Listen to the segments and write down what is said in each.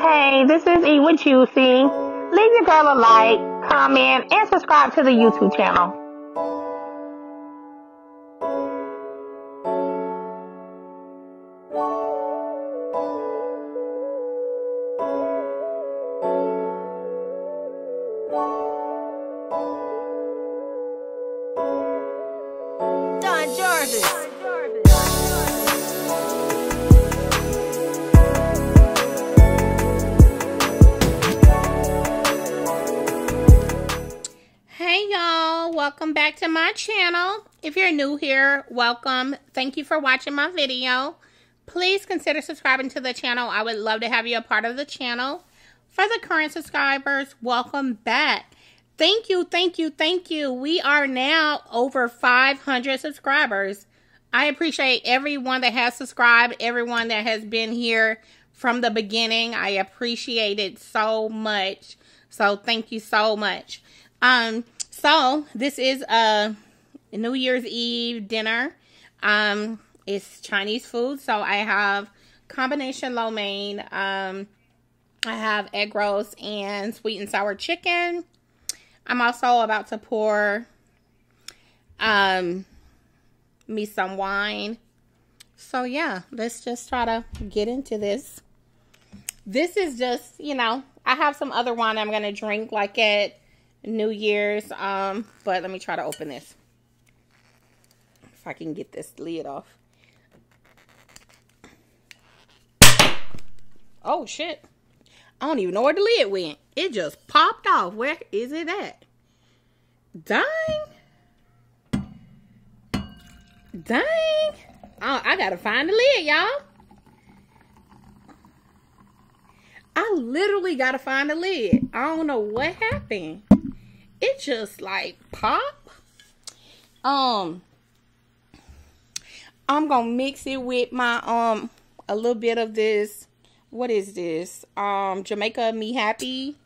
Hey, this is E with Juicy. Leave your girl a like, comment, and subscribe to the YouTube channel. If you're new here, welcome. Thank you for watching my video. Please consider subscribing to the channel. I would love to have you a part of the channel. For the current subscribers, welcome back. Thank you, thank you, thank you. We are now over 500 subscribers. I appreciate everyone that has subscribed, everyone that has been here from the beginning. I appreciate it so much. So thank you so much. Um, so this is a New Year's Eve dinner. Um, it's Chinese food, so I have combination lo mein. Um, I have egg rolls and sweet and sour chicken. I'm also about to pour um me some wine. So yeah, let's just try to get into this. This is just, you know, I have some other wine I'm gonna drink like at New Year's. Um, but let me try to open this. I can get this lid off. Oh shit. I don't even know where the lid went. It just popped off. Where is it at? Dang. Dang. Oh, I gotta find the lid, y'all. I literally gotta find the lid. I don't know what happened. It just like pop. Um, I'm gonna mix it with my um a little bit of this. What is this? Um, Jamaica Me Happy.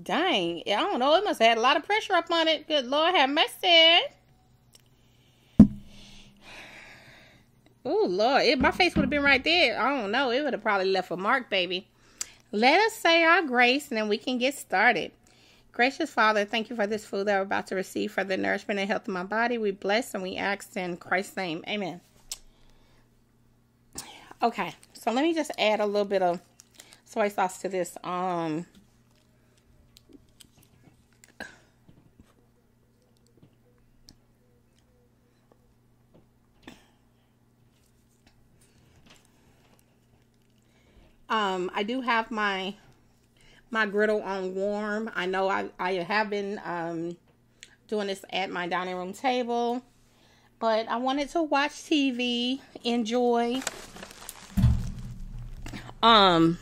Dang, I don't know. It must have had a lot of pressure up on it. Good Lord have mercy. Oh Lord, if my face would have been right there, I don't know. It would have probably left a mark, baby. Let us say our grace and then we can get started. Gracious Father, thank you for this food that we're about to receive for the nourishment and health of my body. We bless and we ask in Christ's name. Amen. Okay, so let me just add a little bit of soy sauce to this. Um, um, I do have my my griddle on warm. I know I, I have been um, doing this at my dining room table, but I wanted to watch TV, enjoy. Um,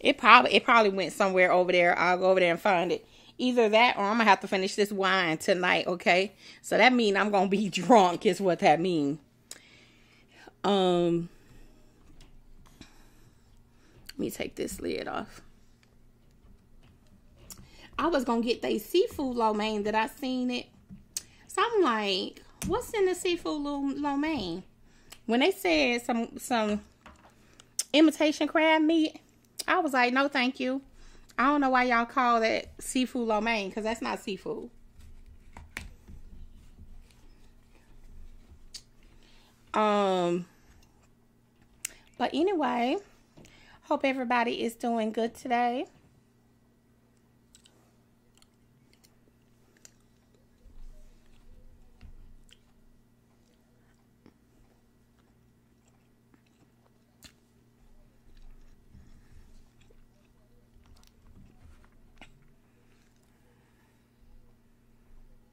it probably it probably went somewhere over there. I'll go over there and find it. Either that, or I'm gonna have to finish this wine tonight. Okay, so that means I'm gonna be drunk. Is what that means. Um. Me take this lid off. I was gonna get the seafood lo mein that I seen it. So I'm like, what's in the seafood lo, lo mein? When they said some some imitation crab meat, I was like, no, thank you. I don't know why y'all call that seafood lo mein because that's not seafood. Um, but anyway. Hope everybody is doing good today.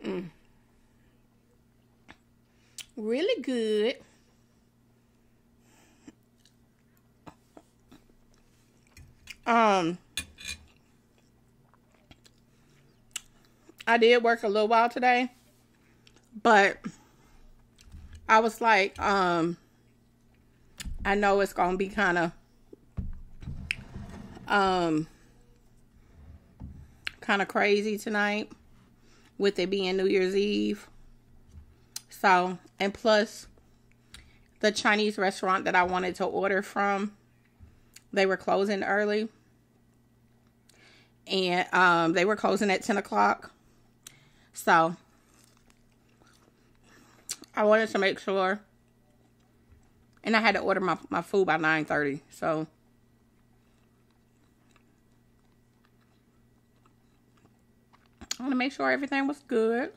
Mm. Really good. Um, I did work a little while today, but I was like, um, I know it's gonna be kind of, um, kind of crazy tonight with it being New Year's Eve. So, and plus, the Chinese restaurant that I wanted to order from, they were closing early. And um, they were closing at 10 o'clock. So I wanted to make sure. And I had to order my, my food by 9.30. So I want to make sure everything was good.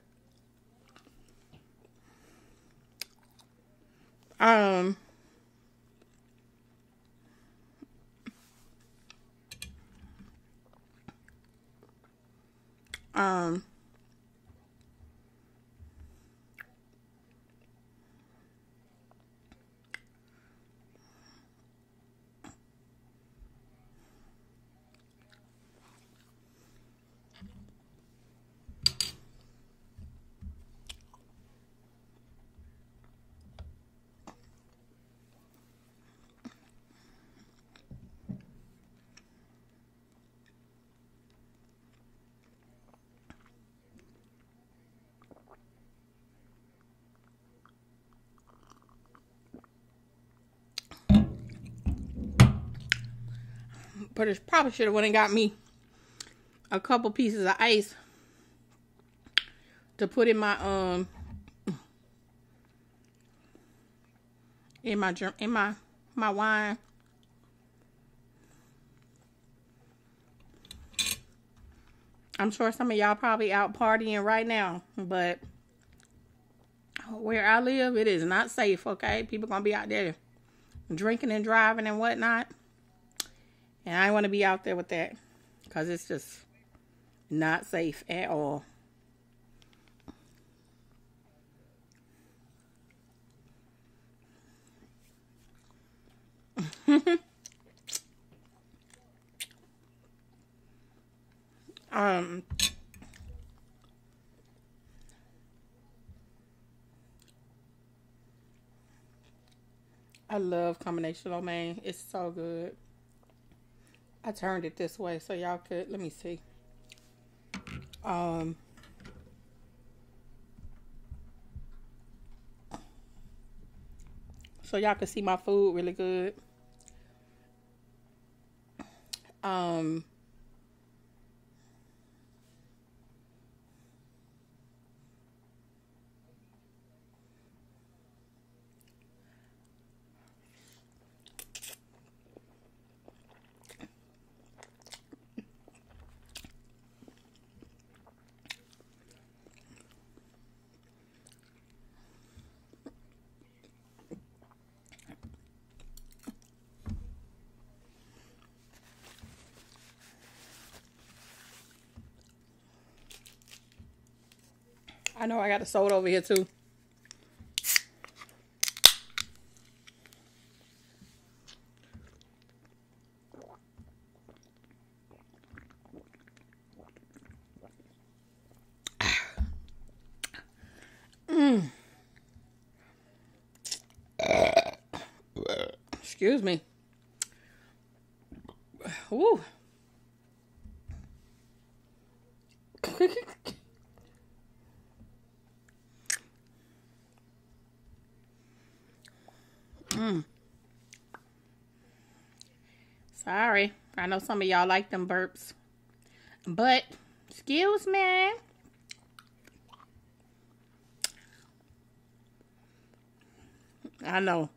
Um, um, but it probably should have went and got me a couple pieces of ice to put in my um in my in my my wine. I'm sure some of y'all probably out partying right now, but where I live, it is not safe, okay? People gonna be out there drinking and driving and whatnot. And I want to be out there with that because it's just not safe at all. um I love combination lo mein. It's so good. I turned it this way so y'all could let me see. Um so y'all can see my food really good. Um I know I got a soda over here too. Mm. Excuse me. Ooh. Mm. Sorry. I know some of y'all like them burps. But, excuse me. I know.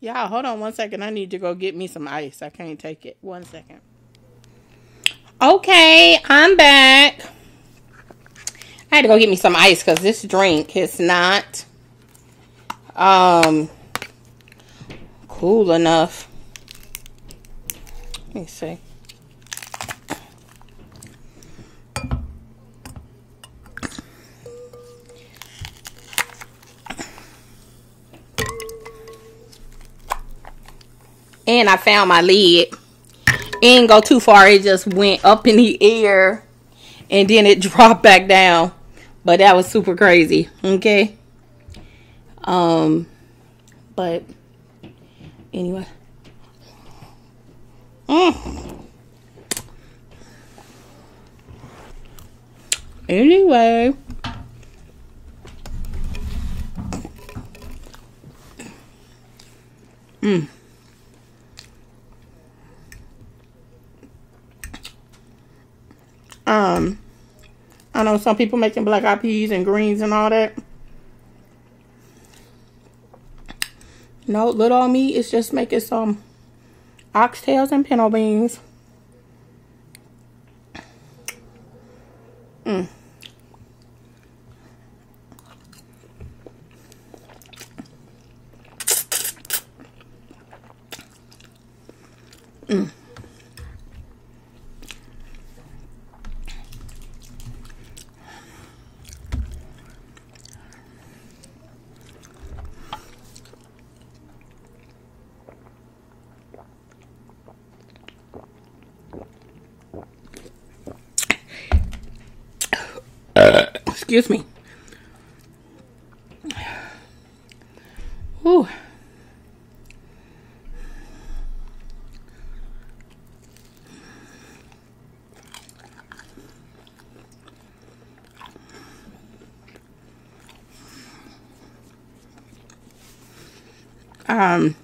Y'all, hold on one second. I need to go get me some ice. I can't take it. One second. Okay, I'm back. I had to go get me some ice because this drink is not um cool enough. Let me see. And I found my lid. It didn't go too far. It just went up in the air and then it dropped back down. But that was super crazy. Okay. Um, but anyway. Mm. Anyway. Mm. Um, I know some people making black eyed peas and greens and all that. No, little on me is just making some oxtails and pinto beans. Mm. Mm. Excuse me. Ooh. Um,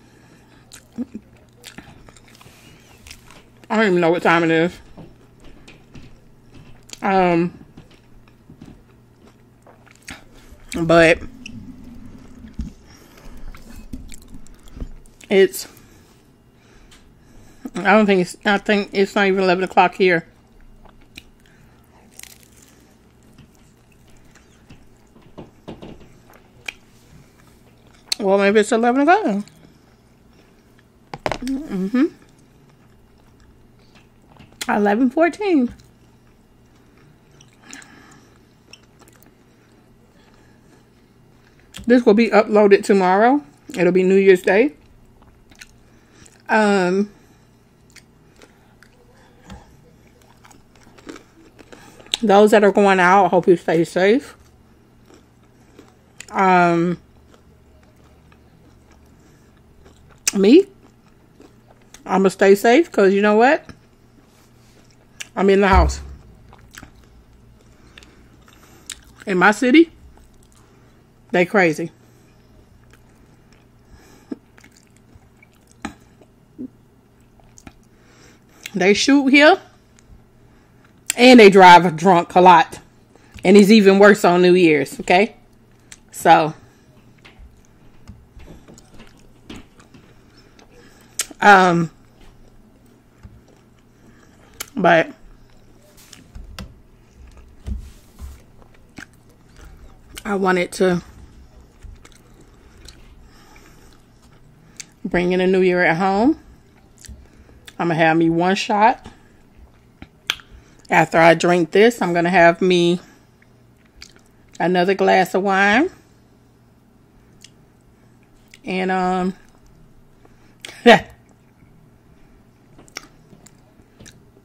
I don't even know what time it is. Um, but it's I don't think it's I think it's not even eleven o'clock here. Well, maybe it's eleven o'clock. Mm-hmm. Eleven fourteen. This will be uploaded tomorrow. It'll be New Year's Day. Um, those that are going out, I hope you stay safe. Um, me, I'm gonna stay safe because you know what? I'm in the house. In my city, they crazy. They shoot here. And they drive drunk a lot. And it's even worse on New Year's, okay? So. Um. But. I wanted to bring in a new year at home. I'm going to have me one shot. After I drink this, I'm going to have me another glass of wine. And, um,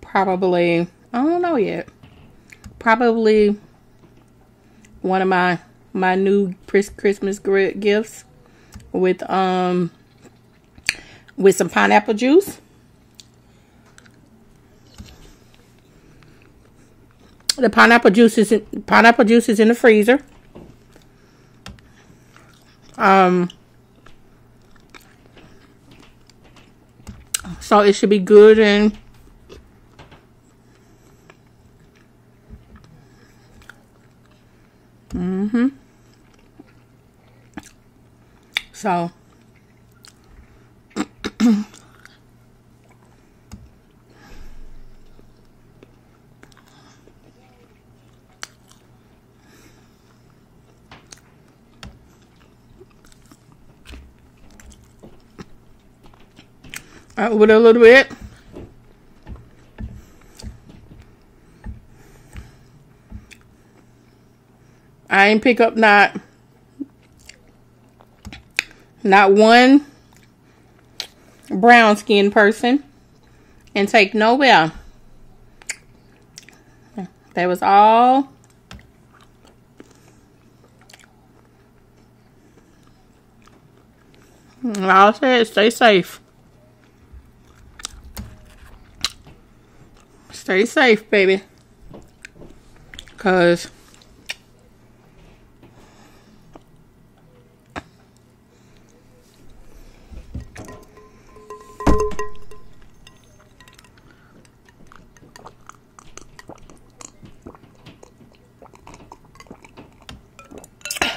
probably, I don't know yet. Probably one of my, my new Christmas gifts with, um, with some pineapple juice. The pineapple juice is in, pineapple juice is in the freezer. Um, so it should be good and mm-hmm. So uh, with a little bit. I ain't pick up not not one brown skin person and take nowhere. That was all. I'll say it, stay safe. Stay safe, baby. Cause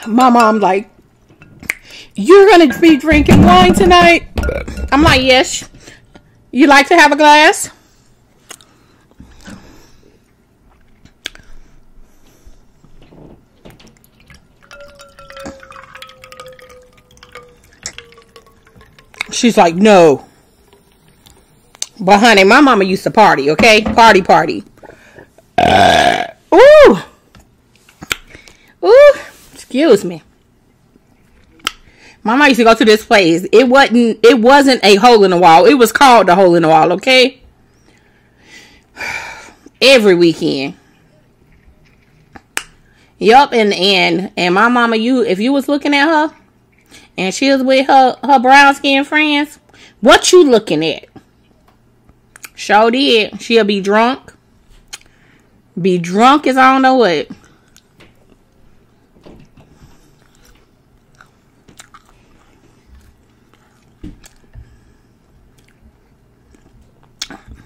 my mom like, you're gonna be drinking wine tonight. I'm like, yes. You like to have a glass? She's like, no. But honey, my mama used to party, okay? Party, party. Uh, ooh. Ooh. Excuse me. Mama used to go to this place. It wasn't it wasn't a hole in the wall. It was called the hole in the wall, okay? Every weekend. Yup, and and and my mama, you if you was looking at her and she was with her her brown skin friends, what you looking at? Sure did. She'll be drunk. Be drunk as I don't know what.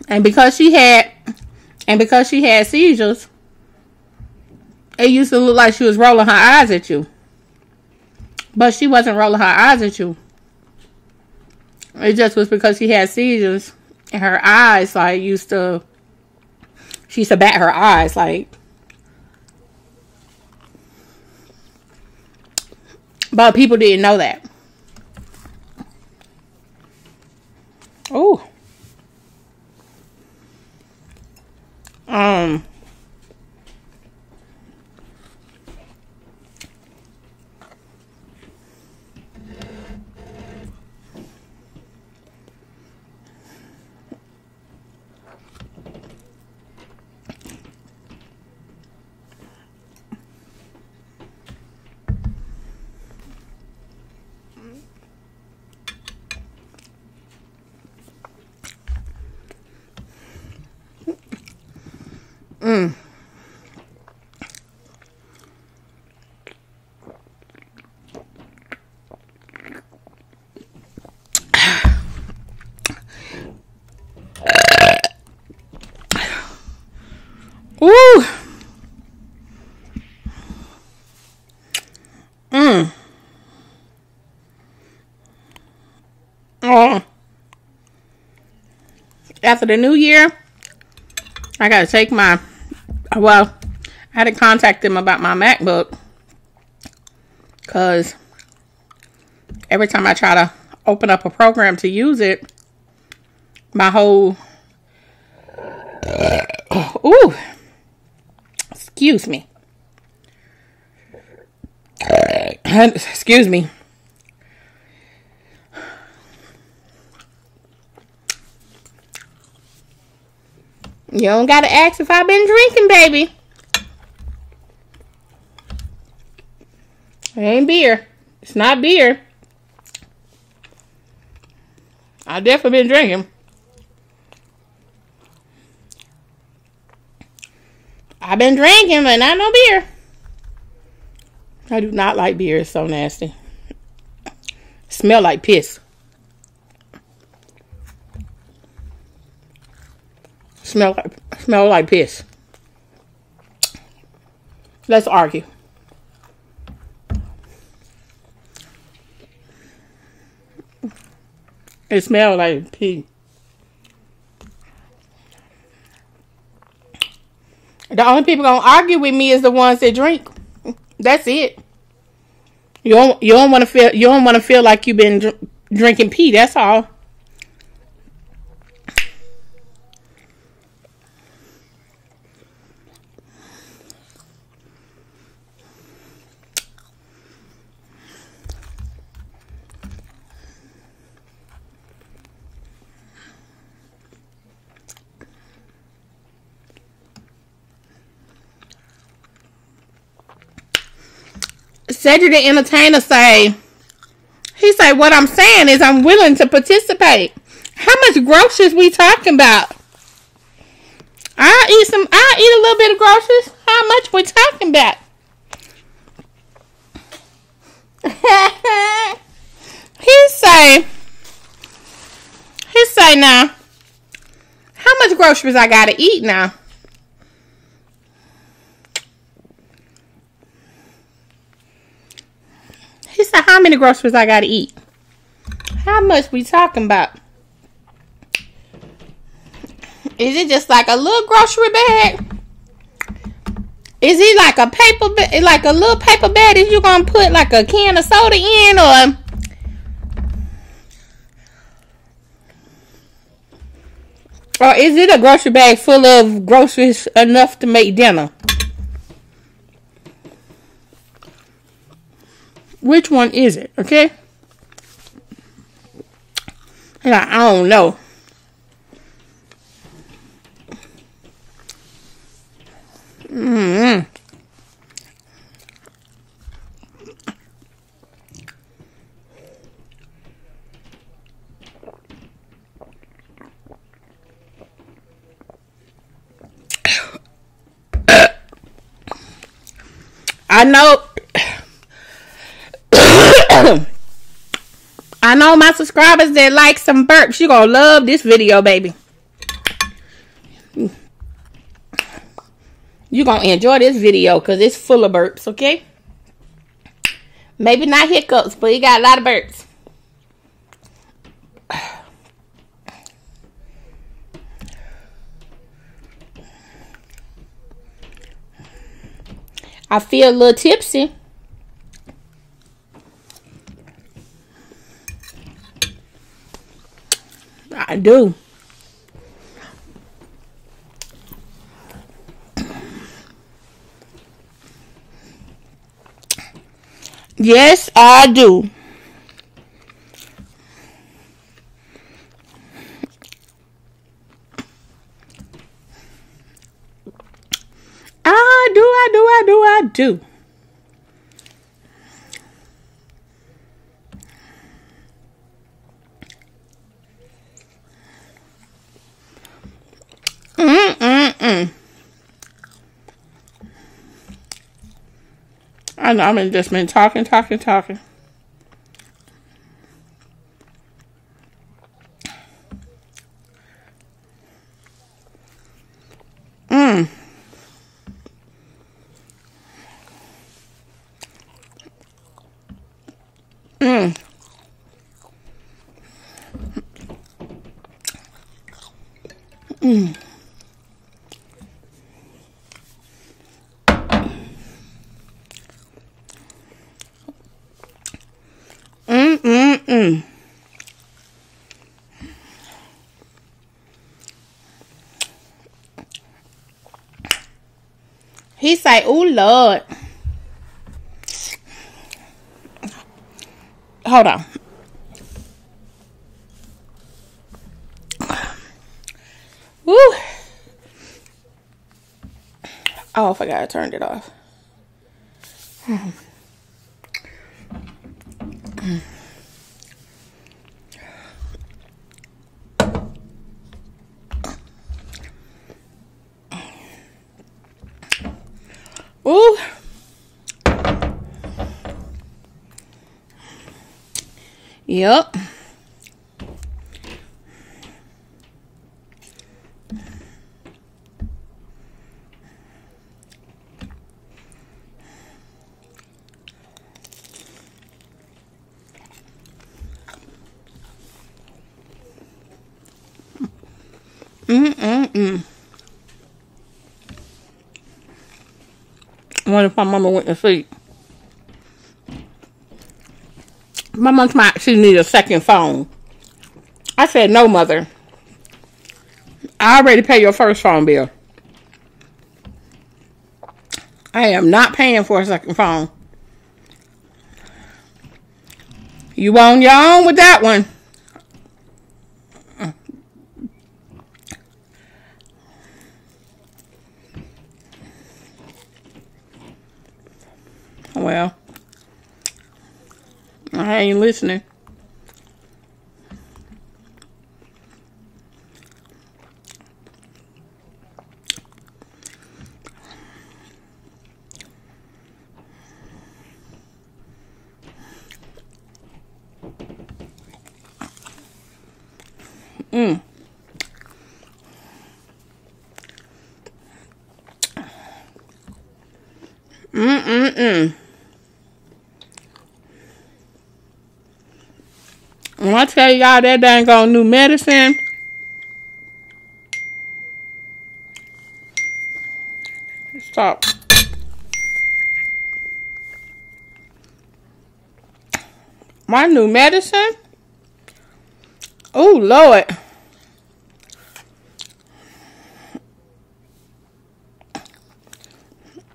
And because she had and because she had seizures, it used to look like she was rolling her eyes at you. But she wasn't rolling her eyes at you. It just was because she had seizures and her eyes like used to she used to bat her eyes like but people didn't know that. Oh. Um. Mm. Ooh. Mm. Oh. After the new year, I gotta take my well, I had to contact them about my MacBook because every time I try to open up a program to use it, my whole ooh, excuse me, excuse me. You don't gotta ask if I've been drinking, baby. It ain't beer. It's not beer. I definitely been drinking. I've been drinking, but not no beer. I do not like beer. It's so nasty. Smell like piss. Smell like smell like piss. Let's argue. It smells like pee. The only people gonna argue with me is the ones that drink. That's it. You don't you don't want to feel you don't want to feel like you've been dr- drinking pee. That's all. Cedric the entertainer say, he say, what I'm saying is I'm willing to participate. How much groceries we talking about? I eat some, I eat a little bit of groceries. How much we talking about? he say, he say now, how much groceries I gotta eat now? He said, how many groceries I gotta eat? How much we talking about? Is it just like a little grocery bag? Is it like a paper bag, like a little paper bag that you gonna put like a can of soda in, or or is it a grocery bag full of groceries enough to make dinner? Which one is it? Okay. Yeah, I don't know. Mm. I know. I know my subscribers that like some burps. You gonna love this video, baby. You gonna enjoy this video because it's full of burps, okay? Maybe not hiccups, but you got a lot of burps. I feel a little tipsy. I do. Yes, I do. I do, I do, I do, I do. Mm-mm-mm. I know, I've just been talking, talking, talking. Mm. Mm. Mm. Mm, mm, mm. He say, "Oh Lord." Hold on. Woo. Oh, I forgot I turned it off. Ooh. Yep. Mm-mm-mm. I wonder if my mama went to sleep. My mom's might she need a second phone. I said no, mother. I already pay your first phone bill. I am not paying for a second phone. You on your own with that one. Mm. Well, I ain't listening. Mm. Mm mm mm. When I tell y'all that dang on new medicine, stop. My new medicine? Oh, Lord.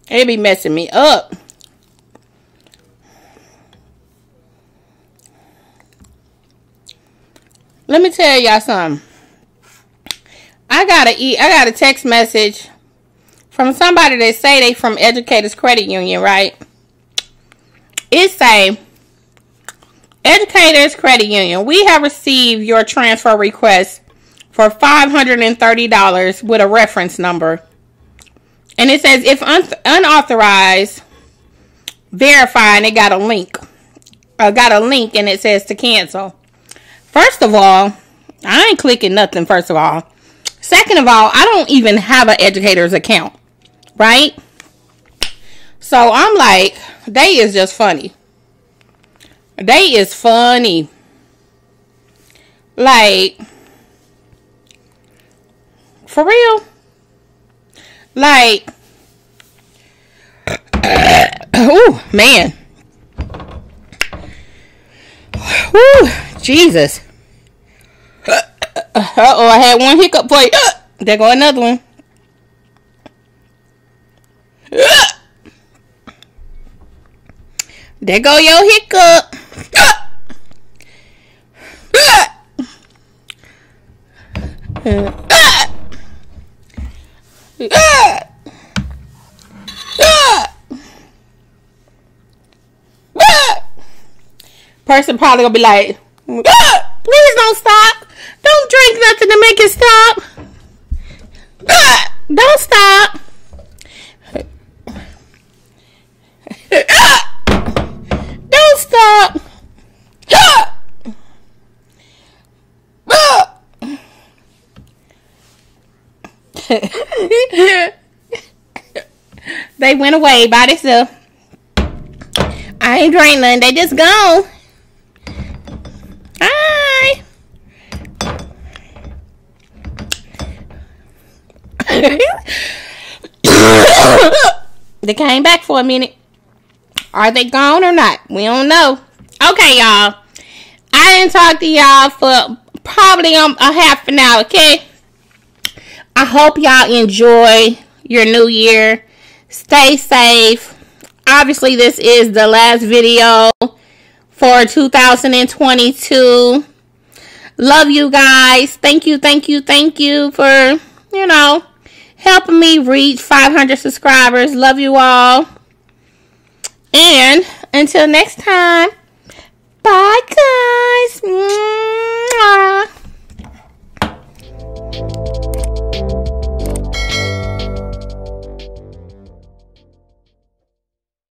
It be messing me up. Let me tell y'all something. I got a e I got a text message from somebody that say they from Educators Credit Union, right? It say Educators Credit Union, we have received your transfer request for $530 with a reference number. And it says if un unauthorized, verify, and it got a link. Uh, got a link and it says to cancel. First of all, I ain't clicking nothing, first of all. Second of all, I don't even have an educator's account, right? So I'm like, they is just funny. They is funny. Like, for real? Like, oh man. Woo, Jesus. Uh oh, I had one hiccup for you. There go another one. There go your hiccup. Person probably gonna be like, don't stop. Don't drink nothing to make it stop. Don't stop. Don't stop. they went away by themselves. I ain't drank none. They just gone. They came back for a minute. Are they gone or not? We don't know. Okay, y'all. I didn't talk to y'all for probably um, a half an hour, okay? I hope y'all enjoy your new year. Stay safe. Obviously, this is the last video for 2022. Love you guys. Thank you, thank you, thank you for, you know, helping me reach 500 subscribers. Love you all. And until next time, bye guys. Mwah.